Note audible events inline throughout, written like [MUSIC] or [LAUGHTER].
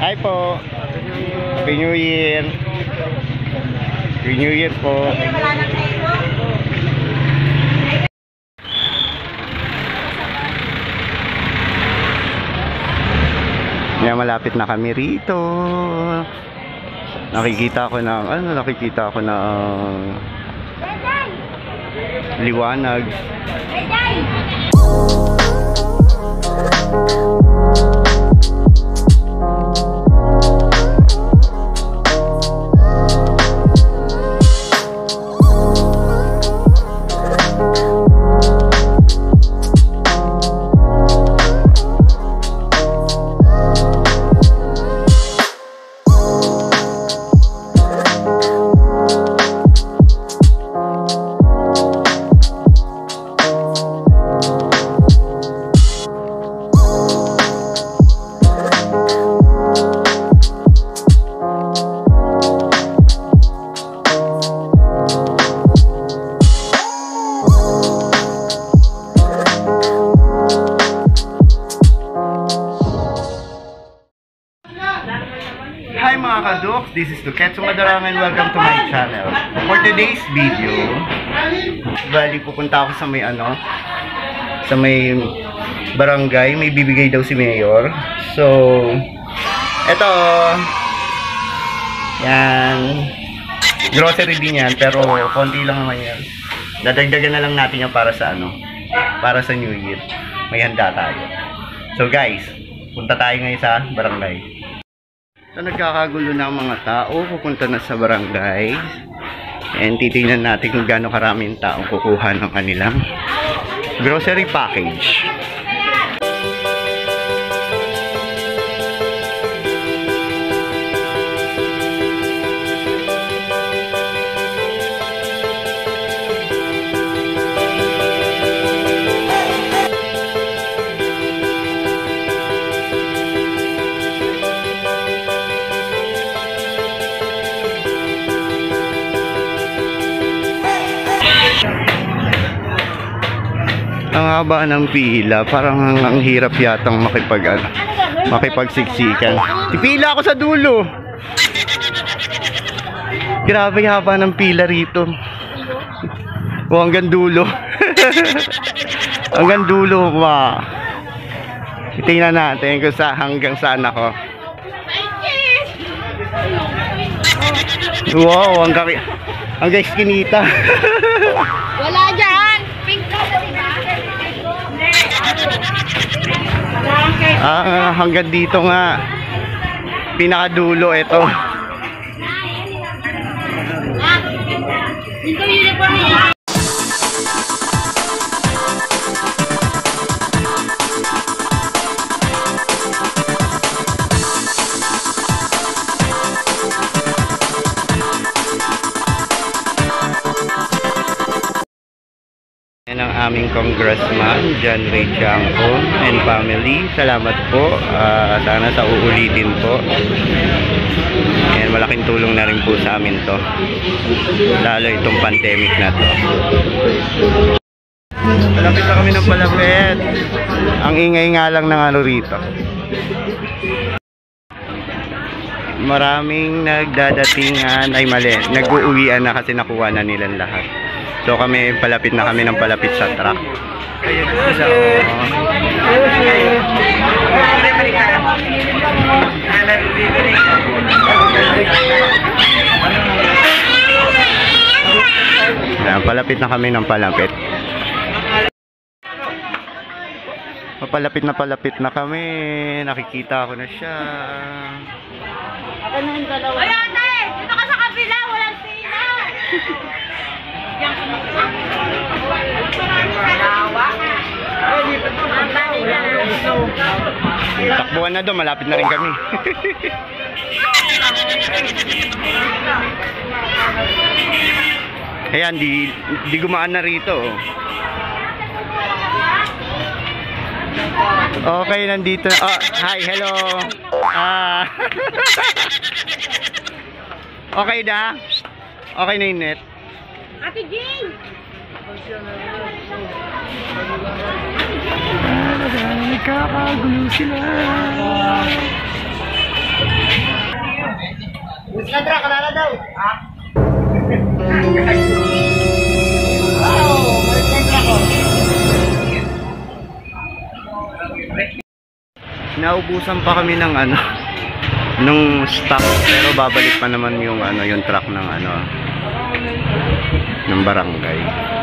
Hi po. Happy New Year. Happy New Year po. Yan, malapit na kami rito. Nakikita ko ng, ano, nakikita ko ng liwanag. Hi mga kadoks, this is Tuketsu Madarang and welcome to my channel. For today's video, bali pupunta ako sa may ano, sa may barangay, may bibigay daw si Mayor. So, eto, yan, grocery din yan, pero konti lang naman yan. Dadagdagan na lang natin yan para sa ano, para sa New Year. May handa tayo. So guys, punta tayo ngayon sa barangay. So nagkakagulo na ang mga tao, pupunta na sa barangay. And titingnan natin kung gaano karaming taong kukuha ng kanilang grocery package. Haba ng pila, parang ang, ang hirap yatang makipag ano, makipagsiksikan. Pipila ako sa dulo. Grabe haba ng pila rito. O hanggang dulo. [LAUGHS] hanggang dulo pa. Tingnan natin kung sa hanggang saan ako. Wow, hanggang hanggang skinita. [LAUGHS] Wala dyan! Pink ka na diba? Ah, hanggang dito nga. Pinakadulo ito. Dito uniform aming congressman, John Ray Chanco and family. Salamat po. Ah, sana sa uulitin po. Yan, malaking tulong na rin po sa amin to. Lalo itong pandemic na to. Malapit na kami ng palapit. Ang ingay nga lang ng ano rito. Maraming nagdadatingan, ay mali, nag-uuwian na kasi nakuha na nilang lahat. So kami, palapit na kami ng palapit sa truck. Ayan sila, oh. Ayan, palapit na kami ng palapit. Papalapit na palapit na kami. Nakikita ko na siya. Ay, ate! Dito ka sa kabila! Walang sila! [LAUGHS] Takbuhan na doon, malapit na rin kami. [LAUGHS] Ayan, di, di gumaan na rito. Okay, nandito na. Oh, hi, hello. Ah. [LAUGHS] okay na? Okay na yung net? Ate Jane! Nagkakagulo sila. Ilandra, kalala daw. Ha? Naubusan pa kami ng ano, [LAUGHS] nung stock pero babalik pa naman yung ano yung truck ng ano ng barangay.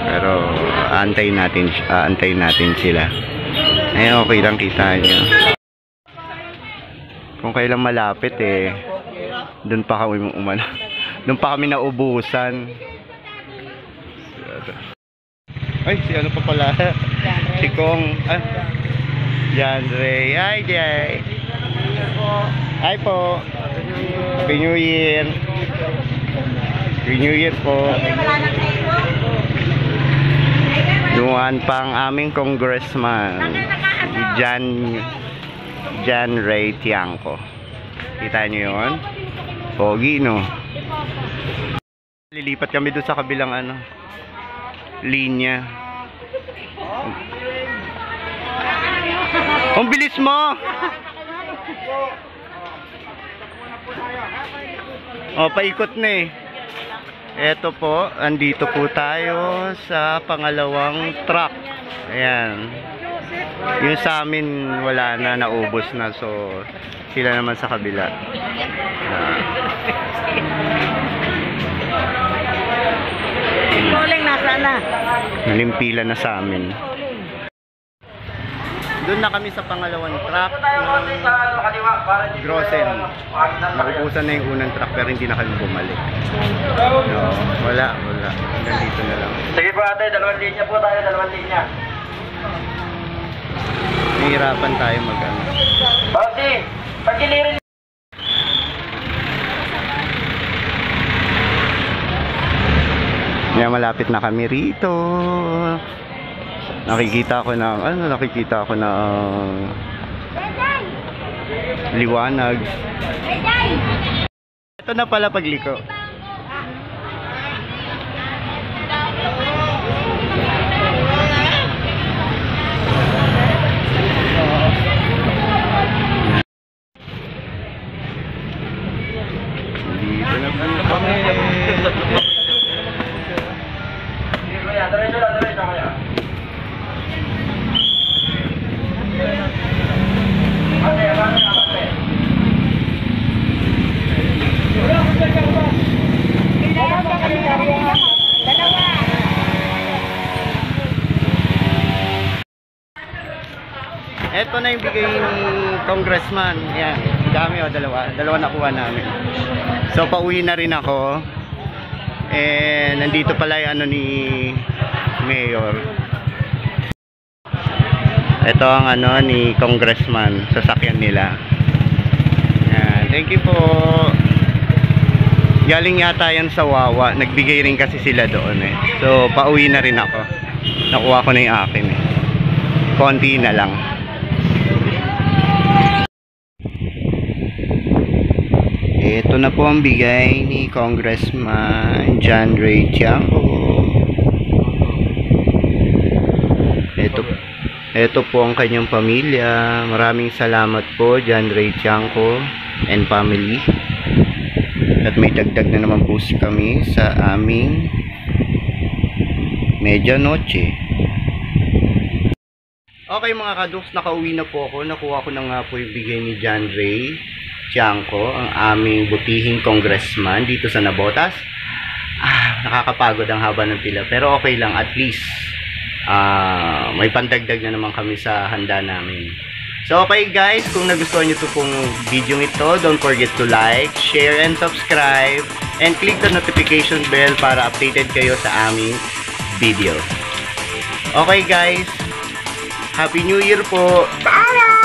Pero antayin natin antayin natin sila. Eh okay lang kita nyo kung kailan malapit eh doon pa kami umano [LAUGHS] doon pa kami naubusan. Ay si ano pa pala? [LAUGHS] Si Kong. Ah, Jan Ray hi Jay Hi po. Happy New Year. Happy New Year po. Dumaan pa ang aming congressman, Jan, Jan Ray Tiangco. Kita niyo yun? Pogi, no? Lilipat kami doon sa kabilang ano, linya. Ang bilis mo! O, paikot na eh. Eto po, andito po tayo sa pangalawang truck. Ayan. Yung sa amin, wala na, naubos na. So, sila naman sa kabila. Rolling nasa na. Nalimpila na sa amin. Doon na kami sa pangalawang truck ng Grosen. Naubusan na yung unang truck pero hindi na kami bumalik. No, wala, wala. Hanggang dito na lang. Sige po ate, dalawang linya po tayo, dalawang linya. Nahihirapan tayo mag ano. Bossy, pagilirin Kaya malapit na kami rito. Nakikita ko ng ano, nakikita ko ng liwanag. Ito na pala pagliko. Dito na diretso lang, Ito na yung bigay ni Congressman. Yan. Dami o, dalawa. Dalawa nakuha namin. So, pauwi na rin ako. And, nandito pala yung ano ni Mayor. Ito ang ano ni Congressman. Sasakyan nila. Yan. Thank you po. Galing yata yan sa Wawa. Nagbigay rin kasi sila doon eh. So, pauwi na rin ako. Nakuha ko na yung akin eh. Konti na lang. Ito na po ang bigay ni Congressman John Ray Tiangco. Ito, ito po ang kanyang pamilya. Maraming salamat po John Ray Tiangco and family. At may dagdag na naman po kami sa aming medianoche. Okay mga kaduks, nakauwi na po ako. Nakuha ko na nga po yung bigay ni John Ray Tiangco, ang aming butihing congressman dito sa Nabotas. Ah, nakakapagod ang haba ng pila. Pero okay lang, at least ah, may pandagdag na naman kami sa handa namin. So okay guys, kung nagustuhan nyo ito pong video ito, don't forget to like, share, and subscribe. And click the notification bell para updated kayo sa aming video. Okay guys, Happy New Year po! Bye!